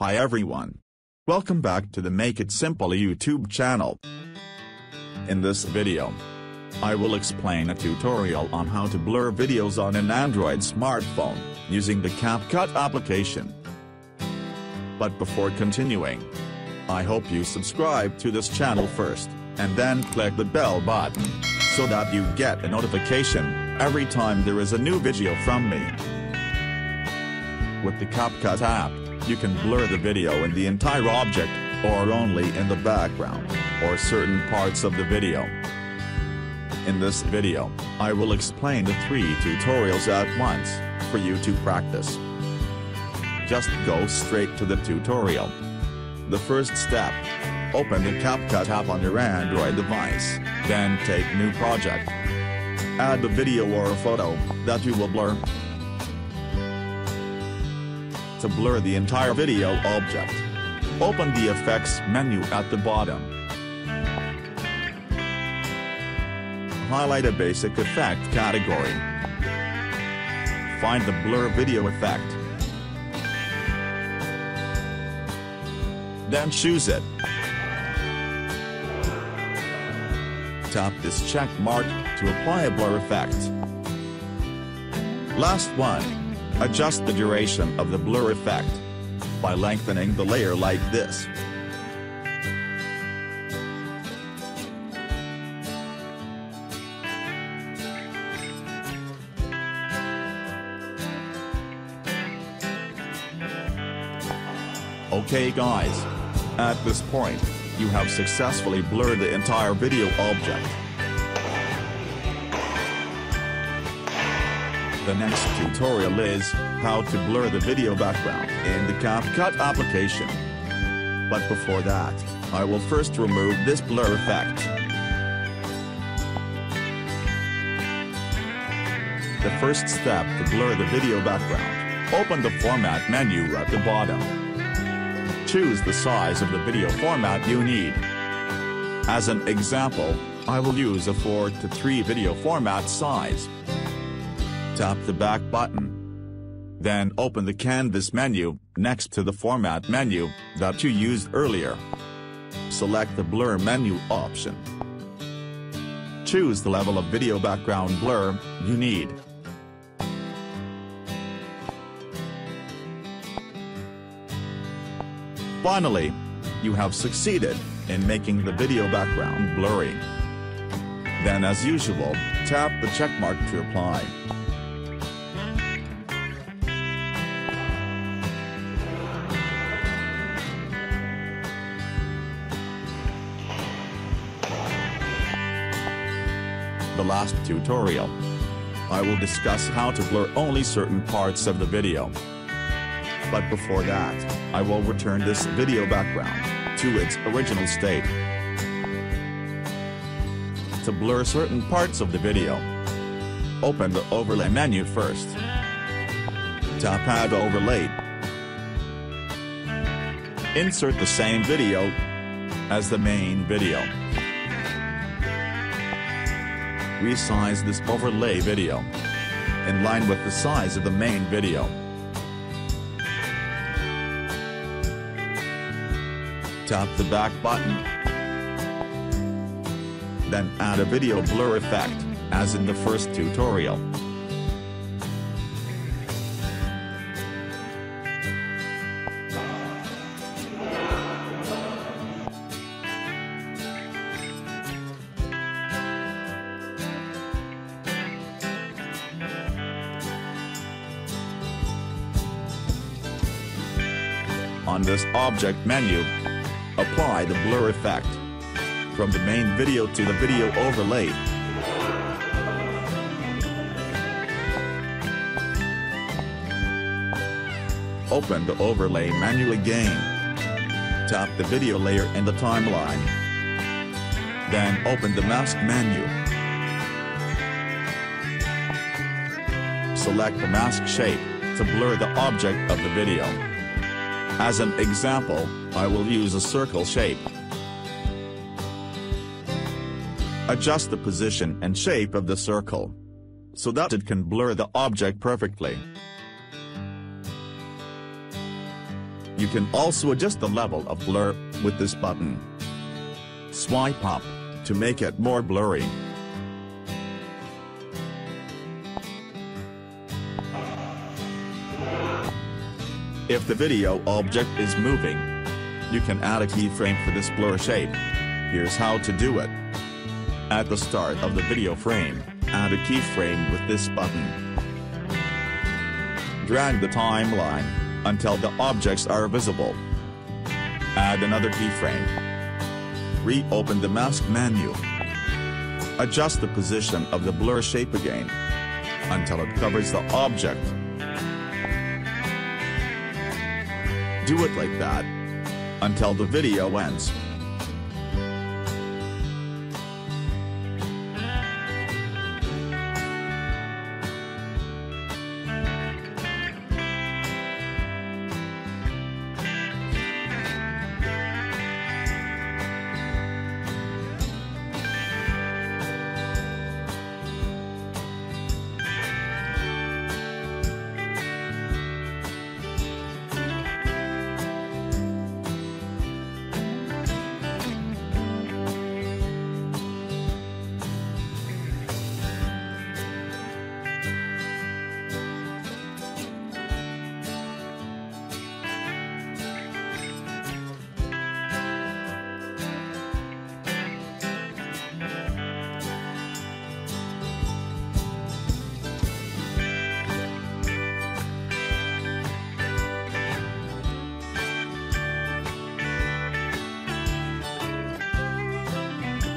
Hi everyone. Welcome back to the Make It Simple YouTube channel. In this video, I will explain a tutorial on how to blur videos on an Android smartphone, using the CapCut application. But before continuing, I hope you subscribe to this channel first, and then click the bell button, so that you get a notification every time there is a new video from me. With the CapCut app, you can blur the video in the entire object, or only in the background, or certain parts of the video. In this video, I will explain the three tutorials at once, for you to practice. Just go straight to the tutorial. The first step, open the CapCut app on your Android device, then take New Project. Add the video or a photo that you will blur. To blur the entire video object, open the Effects menu at the bottom. Highlight a basic effect category. Find the blur video effect. Then choose it. Tap this check mark to apply a blur effect. Last one. Adjust the duration of the blur effect by lengthening the layer like this. Okay guys. At this point, you have successfully blurred the entire video object. The next tutorial is, how to blur the video background in the CapCut application. But before that, I will first remove this blur effect. The first step to blur the video background, open the Format menu at the bottom. Choose the size of the video format you need. As an example, I will use a 4 to 3 video format size. Tap the back button. Then open the Canvas menu, next to the Format menu, that you used earlier. Select the Blur menu option. Choose the level of video background blur you need. Finally, you have succeeded in making the video background blurry. Then as usual, tap the checkmark to apply. The last tutorial. I will discuss how to blur only certain parts of the video. But before that, I will return this video background to its original state. To blur certain parts of the video, open the Overlay menu first. Tap Add Overlay. Insert the same video as the main video. Resize this overlay video in line with the size of the main video. Tap the back button. Then add a video blur effect, as in the first tutorial. On this object menu, apply the blur effect. From the main video to the video overlay. Open the overlay menu again. Tap the video layer in the timeline. Then open the mask menu. Select the mask shape to blur the object of the video. As an example, I will use a circle shape. Adjust the position and shape of the circle, so that it can blur the object perfectly. You can also adjust the level of blur with this button. Swipe up to make it more blurry. If the video object is moving, you can add a keyframe for this blur shape. Here's how to do it. At the start of the video frame, add a keyframe with this button. Drag the timeline until the objects are visible. Add another keyframe. Reopen the mask menu. Adjust the position of the blur shape again until it covers the object. Do it like that until the video ends.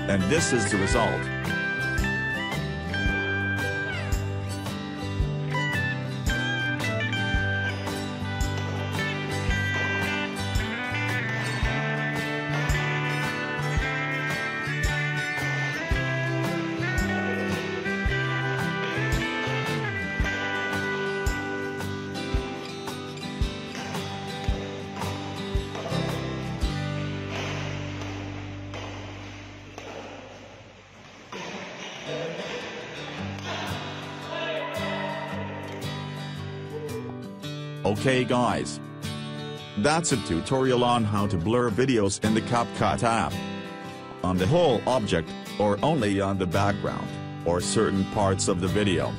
And this is the result. Okay guys. That's a tutorial on how to blur videos in the CapCut app. On the whole object, or only on the background, or certain parts of the video.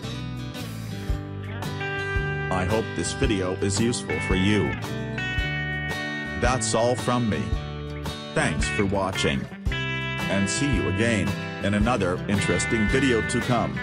I hope this video is useful for you. That's all from me. Thanks for watching. And see you again, in another interesting video to come.